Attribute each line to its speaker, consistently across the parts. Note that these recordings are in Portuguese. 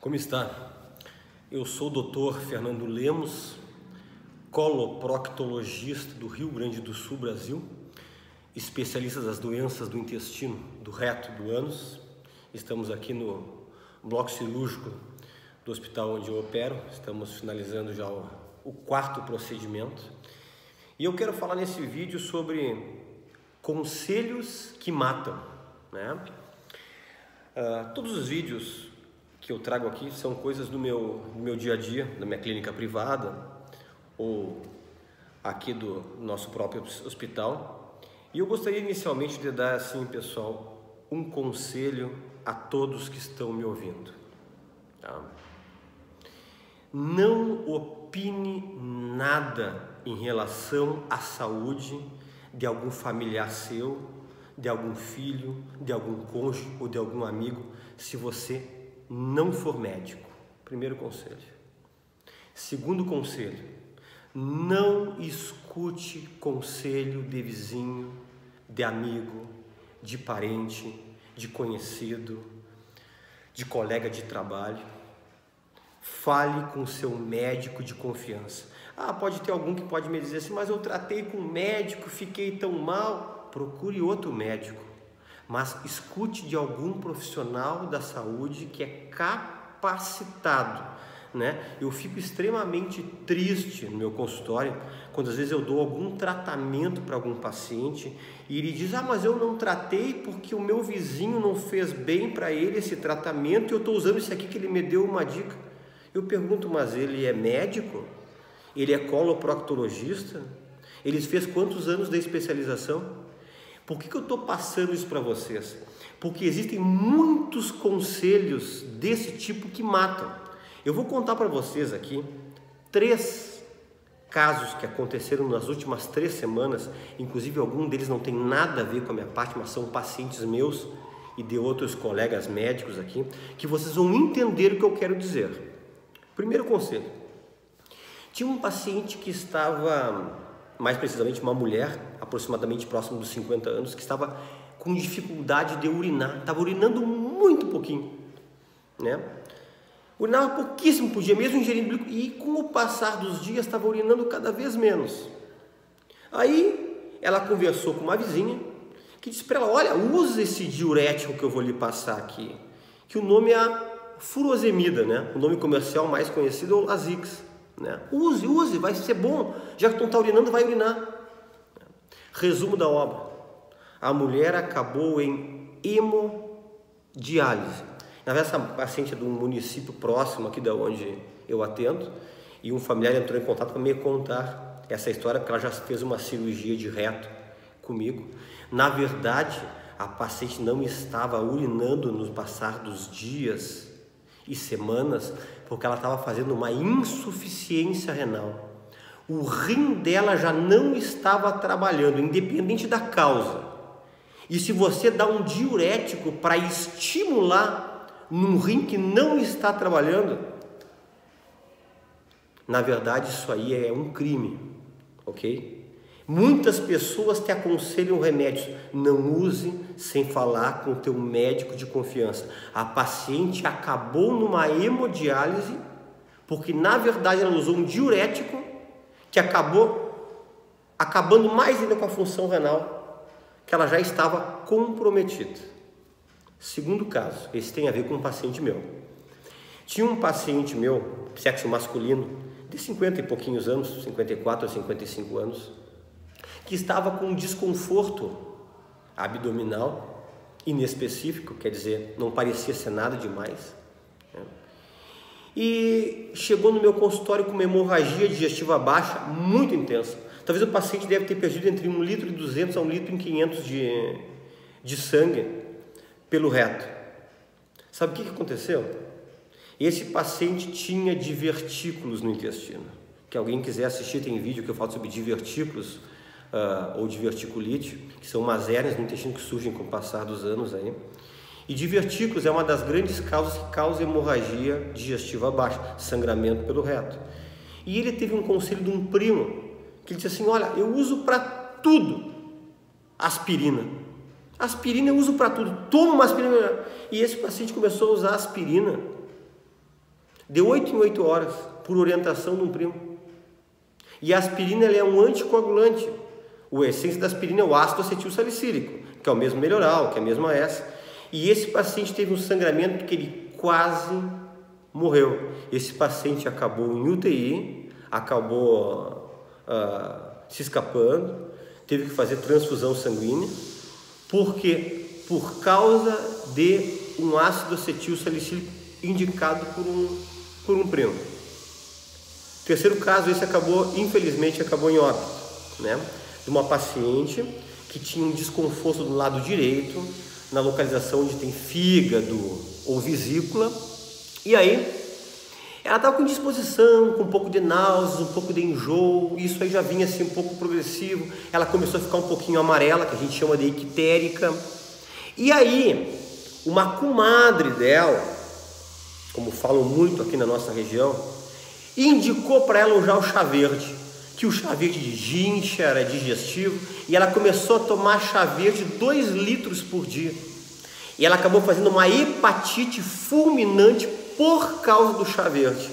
Speaker 1: Como está? Eu sou o Dr. Fernando Lemos, coloproctologista do Rio Grande do Sul, Brasil, especialista das doenças do intestino, do reto, do ânus. Estamos aqui no bloco cirúrgico do hospital onde eu opero. Estamos finalizando já o, o quarto procedimento. E eu quero falar nesse vídeo sobre conselhos que matam, né? Uh, todos os vídeos que eu trago aqui são coisas do meu, do meu dia a dia, da minha clínica privada ou aqui do nosso próprio hospital. E eu gostaria inicialmente de dar assim, pessoal, um conselho a todos que estão me ouvindo. Tá? Não opine nada em relação à saúde de algum familiar seu, de algum filho, de algum cônjuge ou de algum amigo, se você não for médico. Primeiro conselho. Segundo conselho, não escute conselho de vizinho, de amigo, de parente, de conhecido, de colega de trabalho. Fale com seu médico de confiança. Ah, pode ter algum que pode me dizer assim, mas eu tratei com um médico, fiquei tão mal. Procure outro médico mas escute de algum profissional da saúde que é capacitado. Né? Eu fico extremamente triste no meu consultório quando às vezes eu dou algum tratamento para algum paciente e ele diz: Ah, mas eu não tratei porque o meu vizinho não fez bem para ele esse tratamento e eu estou usando isso aqui que ele me deu uma dica. Eu pergunto: Mas ele é médico? Ele é coloproctologista? Ele fez quantos anos da especialização? Por que, que eu estou passando isso para vocês? Porque existem muitos conselhos desse tipo que matam. Eu vou contar para vocês aqui três casos que aconteceram nas últimas três semanas, inclusive algum deles não tem nada a ver com a minha parte, mas são pacientes meus e de outros colegas médicos aqui, que vocês vão entender o que eu quero dizer. Primeiro conselho: tinha um paciente que estava mais precisamente uma mulher, aproximadamente próximo dos 50 anos, que estava com dificuldade de urinar, estava urinando muito pouquinho, né? Urinava pouquíssimo por dia, mesmo ingerindo líquido, e com o passar dos dias estava urinando cada vez menos. Aí ela conversou com uma vizinha que disse para ela: Olha, usa esse diurético que eu vou lhe passar aqui, que o nome é furosemida, né? O nome comercial mais conhecido é o Lasix. Né? Use, use, vai ser bom. Já que tu não está urinando, vai urinar. Resumo da obra: a mulher acabou em hemodiálise. Na verdade, essa paciente é de um município próximo aqui da onde eu atendo, e um familiar entrou em contato para me contar essa história, porque ela já fez uma cirurgia de reto comigo. Na verdade, a paciente não estava urinando no passar dos dias e semanas, porque ela estava fazendo uma insuficiência renal. O rim dela já não estava trabalhando, independente da causa. E se você dá um diurético para estimular num rim que não está trabalhando, na verdade isso aí é um crime, ok? Muitas pessoas te aconselham remédios. Não use sem falar com o teu médico de confiança. A paciente acabou numa hemodiálise porque na verdade ela usou um diurético que acabou acabando mais ainda com a função renal, que ela já estava comprometida. Segundo caso, esse tem a ver com um paciente meu. Tinha um paciente meu, sexo masculino, de 50 e pouquinhos anos, 54 a 55 anos, que estava com um desconforto abdominal inespecífico, quer dizer, não parecia ser nada demais. Né? E chegou no meu consultório com uma hemorragia digestiva baixa muito intensa. Talvez o paciente deve ter perdido entre 1 litro e 200 a 1 litro e 500 de, de sangue pelo reto. Sabe o que, que aconteceu? Esse paciente tinha divertículos no intestino. Que alguém quiser assistir, tem vídeo que eu falo sobre divertículos uh, ou diverticulite, que são umas hérnias no intestino que surgem com o passar dos anos aí. E divertículos é uma das grandes causas que causa hemorragia digestiva baixa, sangramento pelo reto. E ele teve um conselho de um primo que ele disse assim: Olha, eu uso para tudo aspirina. Aspirina eu uso para tudo. Toma uma aspirina. E esse paciente começou a usar aspirina de 8 em 8 horas, por orientação de um primo. E a aspirina é um anticoagulante. O essência da aspirina é o ácido acetil salicílico, que é o mesmo melhoral, que é a mesma S. E esse paciente teve um sangramento que ele quase morreu. Esse paciente acabou em UTI, acabou uh, se escapando, teve que fazer transfusão sanguínea, porque por causa de um ácido acetil salicílico indicado por um, por um primo. Terceiro caso, esse acabou, infelizmente, acabou em óbito, né? De uma paciente que tinha um desconforto do lado direito, na localização onde tem fígado ou vesícula, e aí ela estava com disposição, com um pouco de náuseas, um pouco de enjoo, isso aí já vinha assim um pouco progressivo. Ela começou a ficar um pouquinho amarela, que a gente chama de ictérica. E aí, uma comadre dela, como falam muito aqui na nossa região, indicou para ela usar o chá verde, que o chá verde de ginger era digestivo, e ela começou a tomar chá verde 2 litros por dia. E ela acabou fazendo uma hepatite fulminante por causa do chá verde.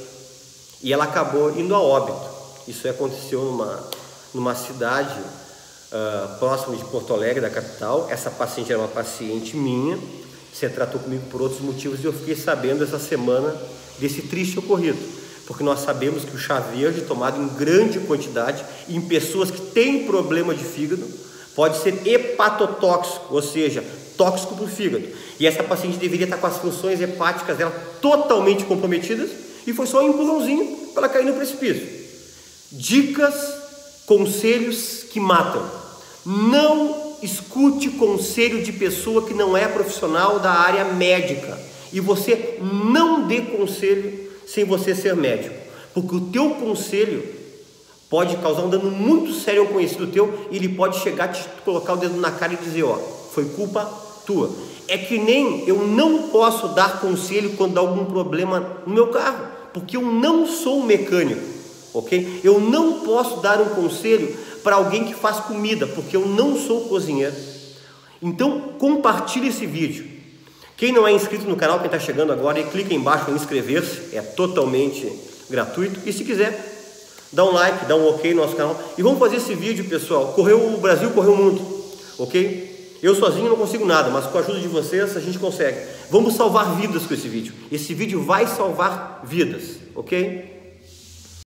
Speaker 1: E ela acabou indo a óbito. Isso aconteceu numa, numa cidade uh, próxima de Porto Alegre, da capital. Essa paciente era uma paciente minha. Você tratou comigo por outros motivos e eu fiquei sabendo essa semana desse triste ocorrido. Porque nós sabemos que o chá verde, tomado em grande quantidade, em pessoas que têm problema de fígado, pode ser hepatotóxico, ou seja, tóxico para o fígado. E essa paciente deveria estar com as funções hepáticas dela totalmente comprometidas e foi só um empurrãozinho para ela cair no precipício. Dicas, conselhos que matam. Não escute conselho de pessoa que não é profissional da área médica. E você não dê conselho sem você ser médico. Porque o teu conselho pode causar um dano muito sério ao conhecido teu e ele pode chegar a te colocar o dedo na cara e dizer, ó, foi culpa tua. É que nem eu não posso dar conselho quando há algum problema no meu carro, porque eu não sou mecânico, ok? Eu não posso dar um conselho para alguém que faz comida, porque eu não sou cozinheiro. Então compartilhe esse vídeo. Quem não é inscrito no canal, quem está chegando agora, clica embaixo em inscrever-se, é totalmente gratuito. E se quiser, dá um like, dá um ok no nosso canal. E vamos fazer esse vídeo, pessoal. Correu o Brasil, correu o mundo, ok? Eu sozinho não consigo nada, mas com a ajuda de vocês a gente consegue. Vamos salvar vidas com esse vídeo. Esse vídeo vai salvar vidas, ok?